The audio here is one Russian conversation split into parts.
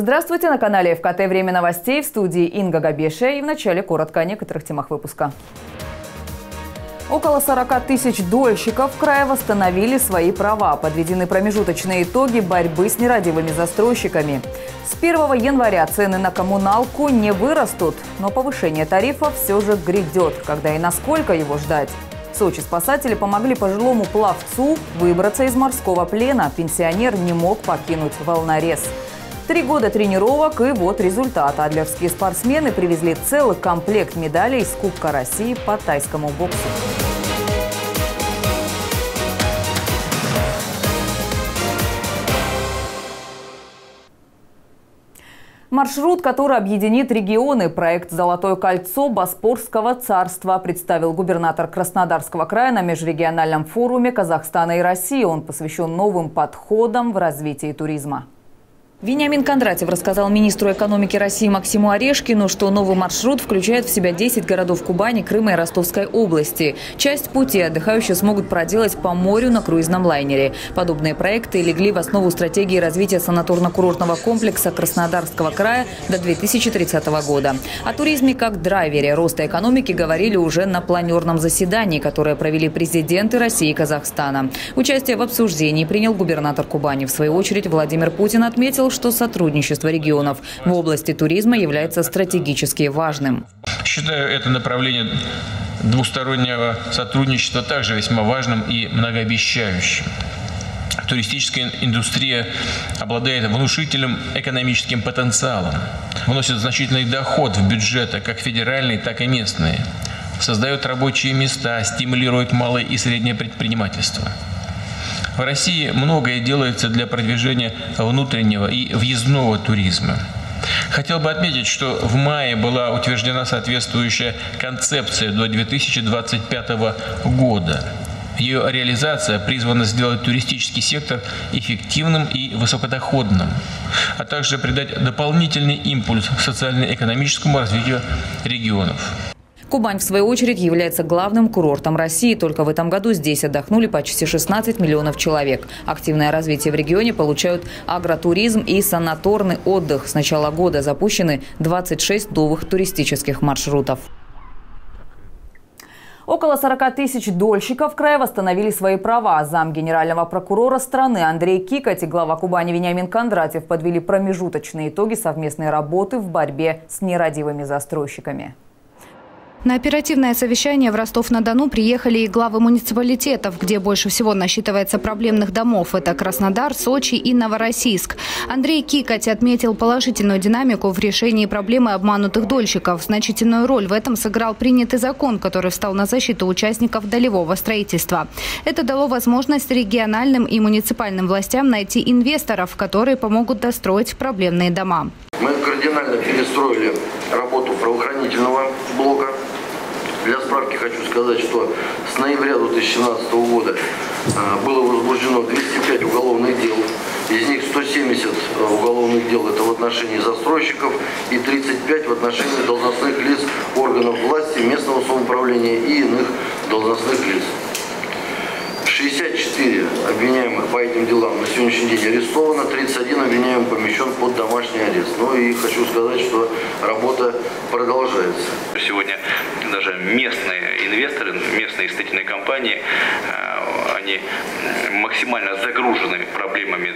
Здравствуйте на канале ФКТ «Время новостей» в студии Инга Габеша и в начале коротко о некоторых темах выпуска. Около 40 тысяч дольщиков края восстановили свои права. Подведены промежуточные итоги борьбы с нерадивыми застройщиками. С 1 января цены на коммуналку не вырастут, но повышение тарифа все же грядет. Когда и насколько его ждать? В Сочи спасатели помогли пожилому пловцу выбраться из морского плена. Пенсионер не мог покинуть волнорез. Три года тренировок и вот результат. Адлерские спортсмены привезли целый комплект медалей из Кубка России по тайскому боксу. Маршрут, который объединит регионы. Проект «Золотое кольцо Боспорского царства» представил губернатор Краснодарского края на межрегиональном форуме Казахстана и России. Он посвящен новым подходам в развитии туризма. Вениамин Кондратьев рассказал министру экономики России Максиму Орешкину, что новый маршрут включает в себя 10 городов Кубани, Крыма и Ростовской области. Часть пути отдыхающие смогут проделать по морю на круизном лайнере. Подобные проекты легли в основу стратегии развития санаторно-курортного комплекса Краснодарского края до 2030 года. О туризме как драйвере роста экономики говорили уже на планерном заседании, которое провели президенты России и Казахстана. Участие в обсуждении принял губернатор Кубани. В свою очередь Владимир Путин отметил, что сотрудничество регионов в области туризма является стратегически важным. Считаю это направление двустороннего сотрудничества также весьма важным и многообещающим. Туристическая индустрия обладает внушительным экономическим потенциалом, вносит значительный доход в бюджеты, как федеральные, так и местные, создает рабочие места, стимулирует малое и среднее предпринимательство – в России многое делается для продвижения внутреннего и въездного туризма. Хотел бы отметить, что в мае была утверждена соответствующая концепция до 2025 года. Ее реализация призвана сделать туристический сектор эффективным и высокодоходным, а также придать дополнительный импульс социально-экономическому развитию регионов. Кубань, в свою очередь, является главным курортом России. Только в этом году здесь отдохнули почти 16 миллионов человек. Активное развитие в регионе получают агротуризм и санаторный отдых. С начала года запущены 26 новых туристических маршрутов. Около 40 тысяч дольщиков края восстановили свои права. Зам генерального прокурора страны Андрей Кикать и глава Кубани Вениамин Кондратьев подвели промежуточные итоги совместной работы в борьбе с нерадивыми застройщиками. На оперативное совещание в Ростов-на-Дону приехали и главы муниципалитетов, где больше всего насчитывается проблемных домов. Это Краснодар, Сочи и Новороссийск. Андрей Кикать отметил положительную динамику в решении проблемы обманутых дольщиков. Значительную роль в этом сыграл принятый закон, который встал на защиту участников долевого строительства. Это дало возможность региональным и муниципальным властям найти инвесторов, которые помогут достроить проблемные дома. Мы кардинально перестроили работу правоохранительного блока для справки хочу сказать, что с ноября 2017 года а, было возбуждено 205 уголовных дел. Из них 170 а, уголовных дел это в отношении застройщиков и 35 в отношении должностных лиц органов власти, местного самоуправления и иных должностных лиц. 64 обвиняемых по этим делам на сегодняшний день арестовано, 31 обвиняемых помещен под домашний арест. Ну и хочу сказать, что работа продолжается. Сегодня даже местные инвесторы, местные строительные компании, э, они максимально загружены проблемами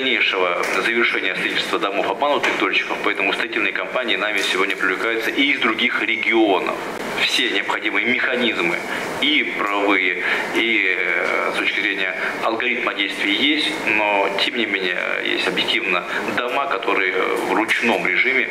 дальнейшего завершения строительства домов обманутых дольщиков, поэтому строительные компании нами сегодня привлекаются и из других регионов. Все необходимые механизмы и правовые, и э, с точки зрения алгоритма действий есть, но тем не менее есть объективно дома, которые в ручном режиме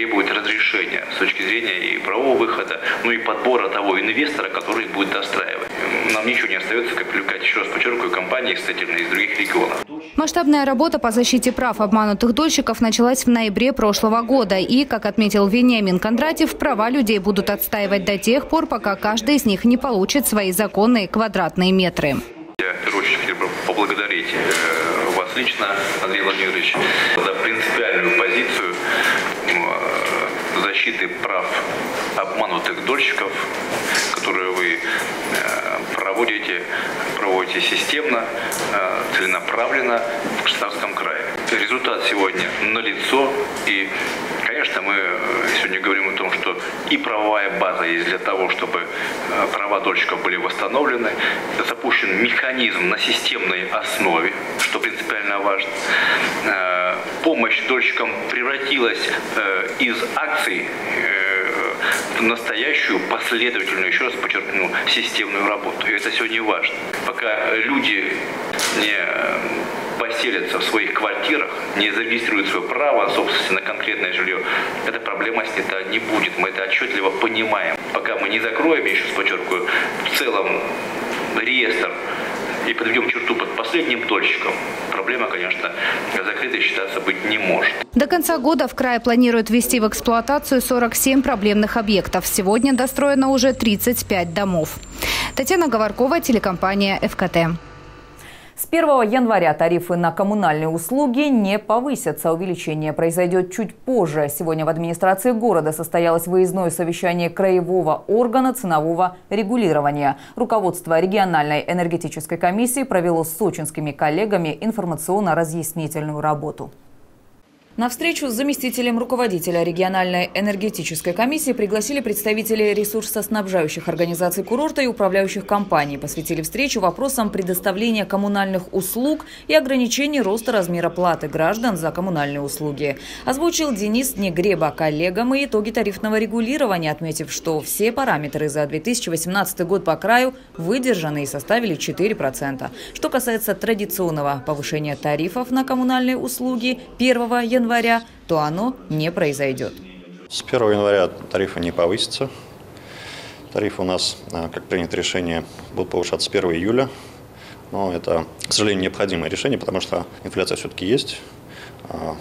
требуют разрешения с точки зрения и правового выхода, ну и подбора того инвестора, который их будет достраивать. Нам ничего не остается, как привлекать, еще раз подчеркиваю, компании строительные из других регионов. Масштабная работа по защите прав обманутых дольщиков началась в ноябре прошлого года. И, как отметил Вениамин Кондратьев, права людей будут отстаивать до тех пор, пока каждый из них не получит свои законные квадратные метры. Я, в первую очередь, поблагодарить э, вас лично, Андрей Владимирович, за принципиальную защиты прав обманутых дольщиков, которые вы э, проводите, проводите системно, целенаправленно в Краснодарском крае. Результат сегодня налицо. И, конечно, мы сегодня говорим о том, что и правовая база есть для того, чтобы права дольщиков были восстановлены. Запущен механизм на системной основе, что принципиально важно. Помощь дольщикам превратилась из акций настоящую, последовательную, еще раз подчеркну, системную работу. И это сегодня важно. Пока люди не поселятся в своих квартирах, не зарегистрируют свое право собственности на конкретное жилье, эта проблема снята не будет. Мы это отчетливо понимаем. Пока мы не закроем, еще раз подчеркиваю, в целом реестр и подведем черту под последним дольщиком, проблема, конечно, закрытой считаться быть не может. До конца года в крае планируют ввести в эксплуатацию 47 проблемных объектов. Сегодня достроено уже 35 домов. Татьяна Говоркова, телекомпания «ФКТ». С 1 января тарифы на коммунальные услуги не повысятся. Увеличение произойдет чуть позже. Сегодня в администрации города состоялось выездное совещание краевого органа ценового регулирования. Руководство региональной энергетической комиссии провело с сочинскими коллегами информационно-разъяснительную работу. На встречу с заместителем руководителя региональной энергетической комиссии пригласили представителей ресурсоснабжающих организаций курорта и управляющих компаний. Посвятили встречу вопросам предоставления коммунальных услуг и ограничений роста размера платы граждан за коммунальные услуги. Озвучил Денис Негреба коллегам и итоги тарифного регулирования, отметив, что все параметры за 2018 год по краю выдержаны и составили 4%. Что касается традиционного повышения тарифов на коммунальные услуги 1 января, января, то оно не произойдет. С 1 января тарифы не повысятся. Тарифы у нас, а, как принято решение, будут повышаться с 1 июля. Но это, к сожалению, необходимое решение, потому что инфляция все-таки есть. А,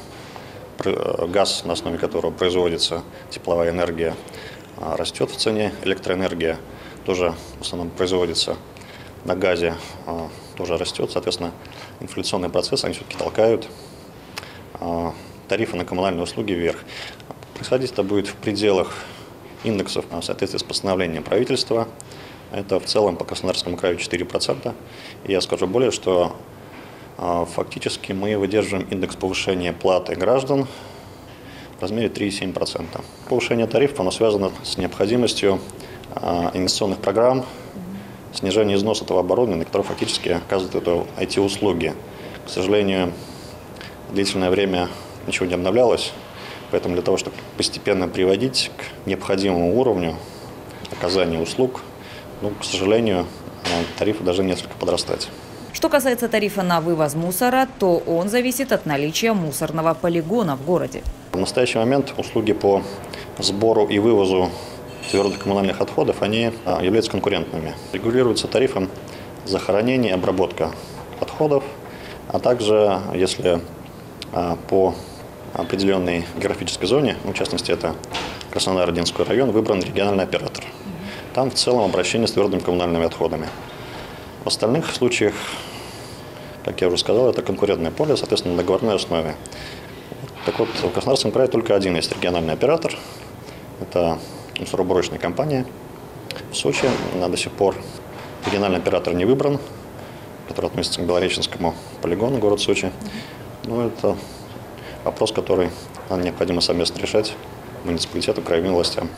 газ, на основе которого производится тепловая энергия, а, растет в цене. Электроэнергия тоже в основном производится на газе, тоже растет. Соответственно, инфляционный процесс они все-таки толкают тарифы на коммунальные услуги вверх. Происходить это будет в пределах индексов в соответствии с постановлением правительства. Это в целом по Краснодарскому краю 4%. И я скажу более, что а, фактически мы выдерживаем индекс повышения платы граждан в размере 3,7%. Повышение тарифов оно связано с необходимостью а, инвестиционных программ, снижения износа этого оборудования, на которое фактически оказывают IT-услуги. К сожалению, длительное время ничего не обновлялось. Поэтому для того, чтобы постепенно приводить к необходимому уровню оказания услуг, ну, к сожалению, тарифы должны несколько подрастать. Что касается тарифа на вывоз мусора, то он зависит от наличия мусорного полигона в городе. В настоящий момент услуги по сбору и вывозу твердых коммунальных отходов, они а, являются конкурентными. Регулируется тарифом захоронение и обработка отходов, а также, если а, по определенной географической зоне, в частности это Краснодар-Одинский район, выбран региональный оператор. Там в целом обращение с твердыми коммунальными отходами. В остальных случаях, как я уже сказал, это конкурентное поле, соответственно, на договорной основе. Так вот, в Краснодарском крае только один есть региональный оператор. Это мусороборочная компания. В Сочи на до сих пор региональный оператор не выбран, который относится к Белореченскому полигону, город Сочи. Но это вопрос, который необходимо совместно решать муниципалитету, краевым властям.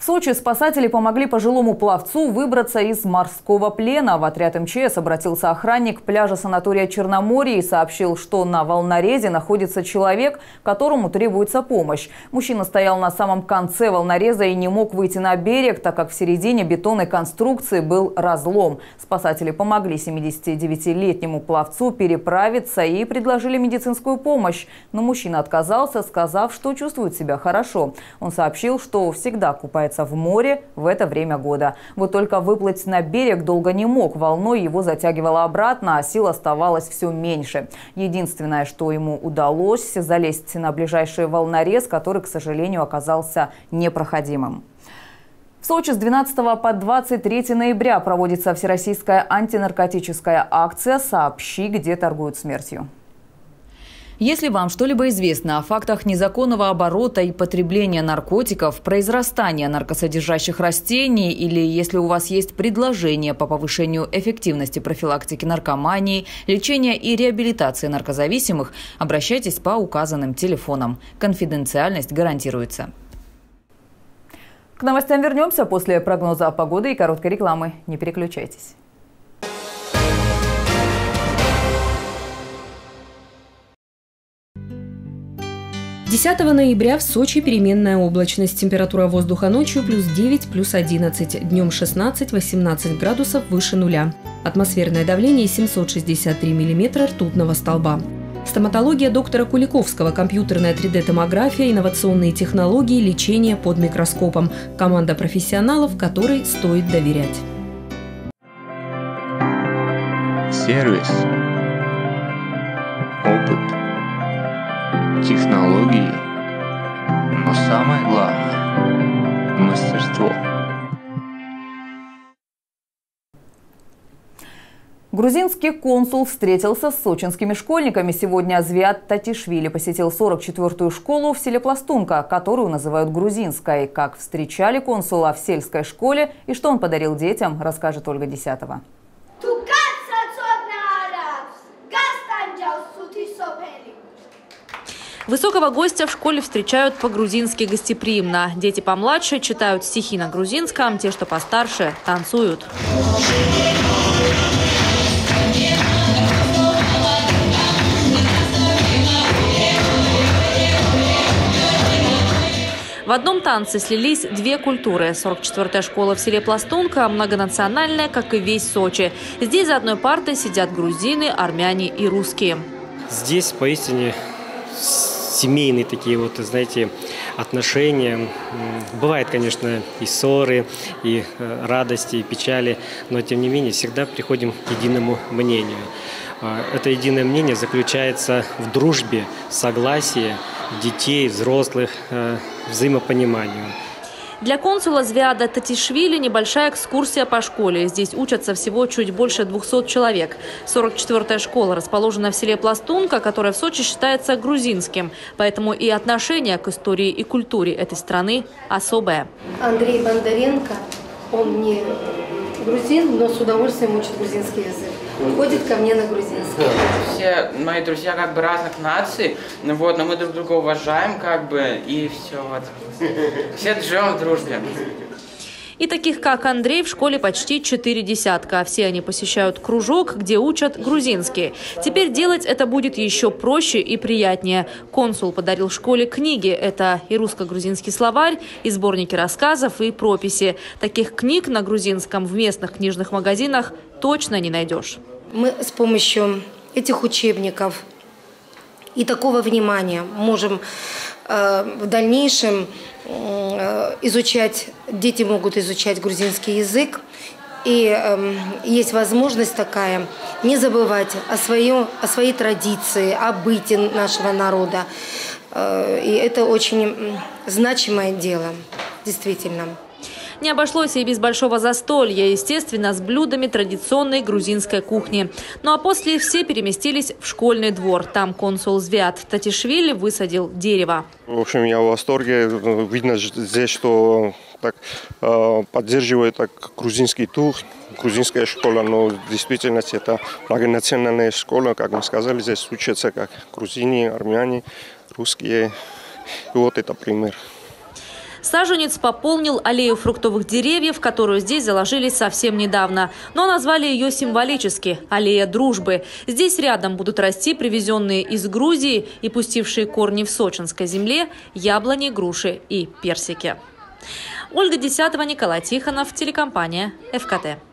В Сочи спасатели помогли пожилому пловцу выбраться из морского плена. В отряд МЧС обратился охранник пляжа санатория Черноморье и сообщил, что на волнорезе находится человек, которому требуется помощь. Мужчина стоял на самом конце волнореза и не мог выйти на берег, так как в середине бетонной конструкции был разлом. Спасатели помогли 79-летнему пловцу переправиться и предложили медицинскую помощь. Но мужчина отказался, сказав, что чувствует себя хорошо. Он сообщил, что всегда купается купается в море в это время года. Вот только выплыть на берег долго не мог. Волной его затягивало обратно, а сил оставалось все меньше. Единственное, что ему удалось, залезть на ближайший волнорез, который, к сожалению, оказался непроходимым. В Сочи с 12 по 23 ноября проводится всероссийская антинаркотическая акция «Сообщи, где торгуют смертью». Если вам что-либо известно о фактах незаконного оборота и потребления наркотиков, произрастания наркосодержащих растений или если у вас есть предложение по повышению эффективности профилактики наркомании, лечения и реабилитации наркозависимых, обращайтесь по указанным телефонам. Конфиденциальность гарантируется. К новостям вернемся после прогноза погоды и короткой рекламы. Не переключайтесь. 10 ноября в Сочи переменная облачность. Температура воздуха ночью плюс 9, плюс 11. Днем 16-18 градусов выше нуля. Атмосферное давление 763 миллиметра ртутного столба. Стоматология доктора Куликовского, компьютерная 3D-томография, инновационные технологии, лечение под микроскопом. Команда профессионалов, которой стоит доверять. Сервис. Опыт технологии, но самое главное – мастерство. Грузинский консул встретился с сочинскими школьниками. Сегодня Звят Татишвили посетил 44-ю школу в селе Пластунка, которую называют грузинской. Как встречали консула в сельской школе и что он подарил детям, расскажет Ольга Десятова. Высокого гостя в школе встречают по-грузински гостеприимно. Дети помладше читают стихи на грузинском, те, что постарше, танцуют. В одном танце слились две культуры. 44-я школа в селе Пластунка многонациональная, как и весь Сочи. Здесь за одной партой сидят грузины, армяне и русские. Здесь поистине семейные такие вот, знаете, отношения. Бывает, конечно, и ссоры, и э, радости, и печали, но тем не менее всегда приходим к единому мнению. А, это единое мнение заключается в дружбе, согласии детей, взрослых, э, взаимопониманию. Для консула Звиада Татишвили небольшая экскурсия по школе. Здесь учатся всего чуть больше 200 человек. 44-я школа расположена в селе Пластунка, которая в Сочи считается грузинским. Поэтому и отношение к истории и культуре этой страны особое. Андрей Бондаренко, он не грузин, но с удовольствием учит грузинский язык. Ходит ко мне на грузинский. Все мои друзья как бы разных наций, вот, но мы друг друга уважаем как бы, и все вот. Все живем в дружбе. И таких, как Андрей, в школе почти четыре десятка. Все они посещают кружок, где учат грузинский. Теперь делать это будет еще проще и приятнее. Консул подарил школе книги. Это и русско-грузинский словарь, и сборники рассказов, и прописи. Таких книг на грузинском в местных книжных магазинах точно не найдешь. Мы с помощью этих учебников и такого внимания можем в дальнейшем Э, изучать, дети могут изучать грузинский язык, и э, есть возможность такая не забывать о, свое, о своей традиции, о быте нашего народа. Э, и это очень значимое дело, действительно. Не обошлось и без большого застолья, естественно, с блюдами традиционной грузинской кухни. Ну а после все переместились в школьный двор. Там консул Звят Татишвили высадил дерево. В общем, я в восторге. Видно здесь, что так э, поддерживает так, грузинский дух, грузинская школа, но в действительности это многонациональная школа, как мы сказали, здесь учатся как грузины, армяне, русские. И вот это пример. Саженец пополнил аллею фруктовых деревьев, которую здесь заложили совсем недавно. Но назвали ее символически – аллея дружбы. Здесь рядом будут расти привезенные из Грузии и пустившие корни в сочинской земле яблони, груши и персики. Ольга Десятого, Николай Тихонов, телекомпания «ФКТ».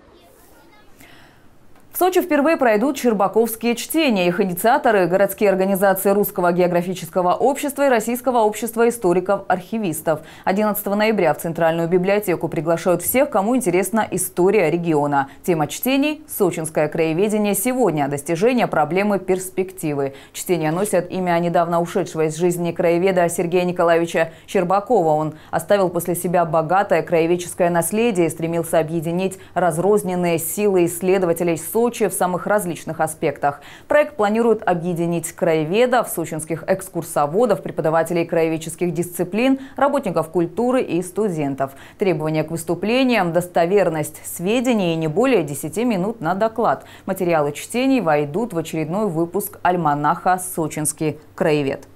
В Сочи впервые пройдут Щербаковские чтения. Их инициаторы – городские организации Русского географического общества и Российского общества историков-архивистов. 11 ноября в Центральную библиотеку приглашают всех, кому интересна история региона. Тема чтений – «Сочинское краеведение сегодня. Достижение проблемы перспективы». Чтения носят имя недавно ушедшего из жизни краеведа Сергея Николаевича Щербакова. Он оставил после себя богатое краеведческое наследие и стремился объединить разрозненные силы исследователей Сочи Сочи в самых различных аспектах. Проект планирует объединить краеведов, сочинских экскурсоводов, преподавателей краеведческих дисциплин, работников культуры и студентов. Требования к выступлениям, достоверность сведений и не более 10 минут на доклад. Материалы чтений войдут в очередной выпуск альманаха «Сочинский краевед».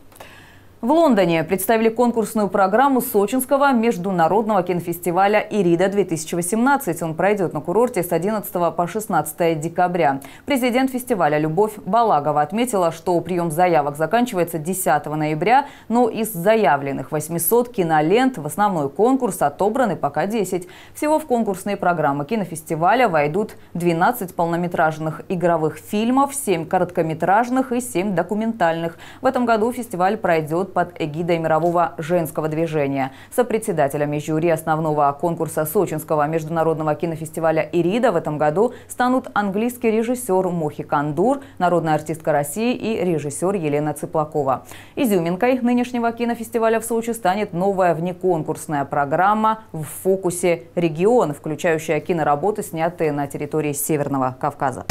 В Лондоне представили конкурсную программу Сочинского международного кинофестиваля «Ирида-2018». Он пройдет на курорте с 11 по 16 декабря. Президент фестиваля Любовь Балагова отметила, что прием заявок заканчивается 10 ноября, но из заявленных 800 кинолент в основной конкурс отобраны пока 10. Всего в конкурсные программы кинофестиваля войдут 12 полнометражных игровых фильмов, 7 короткометражных и 7 документальных. В этом году фестиваль пройдет под эгидой мирового женского движения. Сопредседателями жюри основного конкурса Сочинского международного кинофестиваля «Ирида» в этом году станут английский режиссер Мохи Кандур, народная артистка России и режиссер Елена Цыплакова. Изюминкой нынешнего кинофестиваля в Сочи станет новая внеконкурсная программа «В фокусе регион», включающая киноработы, снятые на территории Северного Кавказа.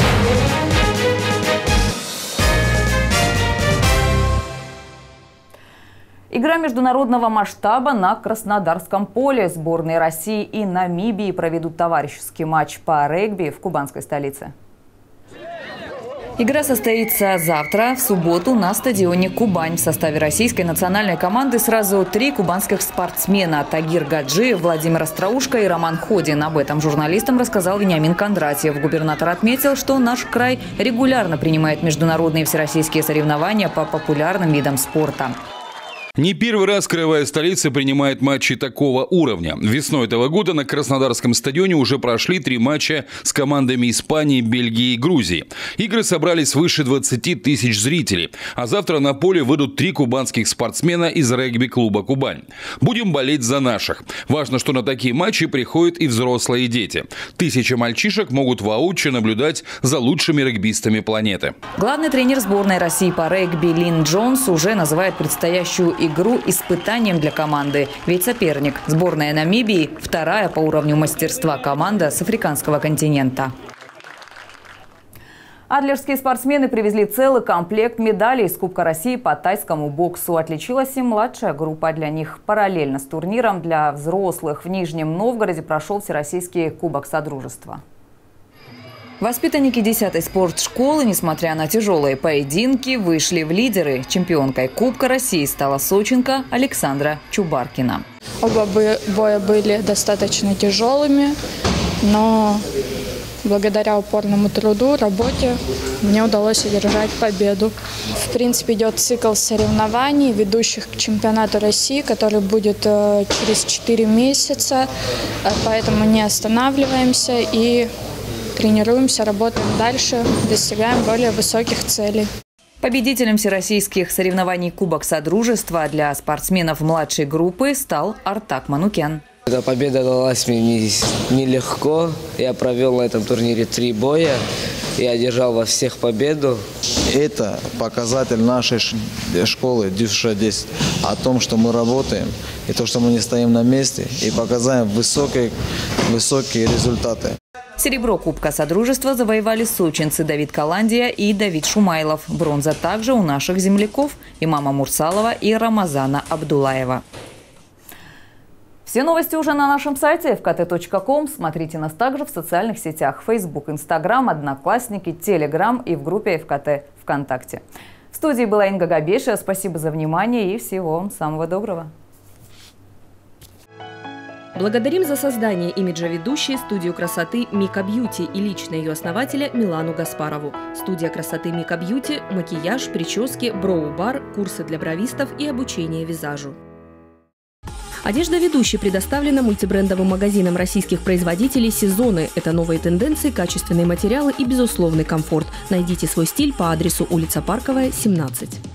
Игра международного масштаба на Краснодарском поле. Сборные России и Намибии проведут товарищеский матч по регби в кубанской столице. Игра состоится завтра, в субботу, на стадионе «Кубань». В составе российской национальной команды сразу три кубанских спортсмена – Тагир Гаджи, Владимир Остроушко и Роман Ходин. Об этом журналистам рассказал Вениамин Кондратьев. Губернатор отметил, что наш край регулярно принимает международные всероссийские соревнования по популярным видам спорта. Не первый раз краевая столица принимает матчи такого уровня. Весной этого года на Краснодарском стадионе уже прошли три матча с командами Испании, Бельгии и Грузии. Игры собрали свыше 20 тысяч зрителей. А завтра на поле выйдут три кубанских спортсмена из регби-клуба «Кубань». Будем болеть за наших. Важно, что на такие матчи приходят и взрослые дети. Тысячи мальчишек могут воочию наблюдать за лучшими регбистами планеты. Главный тренер сборной России по регби Лин Джонс уже называет предстоящую игру испытанием для команды. Ведь соперник – сборная Намибии – вторая по уровню мастерства команда с африканского континента. Адлерские спортсмены привезли целый комплект медалей из Кубка России по тайскому боксу. Отличилась и младшая группа для них. Параллельно с турниром для взрослых в Нижнем Новгороде прошел Всероссийский Кубок Содружества. Воспитанники 10-й спортшколы, несмотря на тяжелые поединки, вышли в лидеры. Чемпионкой Кубка России стала сочинка Александра Чубаркина. Оба боя были достаточно тяжелыми, но благодаря упорному труду, работе мне удалось одержать победу. В принципе, идет цикл соревнований, ведущих к чемпионату России, который будет э, через 4 месяца, э, поэтому не останавливаемся и тренируемся, работаем дальше, достигаем более высоких целей. Победителем всероссийских соревнований Кубок Содружества для спортсменов младшей группы стал Артак Манукян. Эта победа далась мне нелегко. Я провел на этом турнире три боя. Я одержал во всех победу. Это показатель нашей школы Дюша 10 о том, что мы работаем, и то, что мы не стоим на месте, и показываем высокие, высокие результаты. Серебро Кубка Содружества завоевали сочинцы Давид Каландия и Давид Шумайлов. Бронза также у наших земляков Имама Мурсалова и Рамазана Абдулаева. Все новости уже на нашем сайте fkt.com. Смотрите нас также в социальных сетях Facebook, Instagram, Одноклассники, Telegram и в группе ФКТ ВКонтакте. В студии была Инга Габеша. Спасибо за внимание и всего вам самого доброго. Благодарим за создание имиджа ведущей студию красоты Мика Бьюти и лично ее основателя Милану Гаспарову. Студия красоты Мика Бьюти – макияж, прически, броу-бар, курсы для бровистов и обучение визажу. Одежда ведущей предоставлена мультибрендовым магазином российских производителей «Сезоны». Это новые тенденции, качественные материалы и безусловный комфорт. Найдите свой стиль по адресу улица Парковая, 17.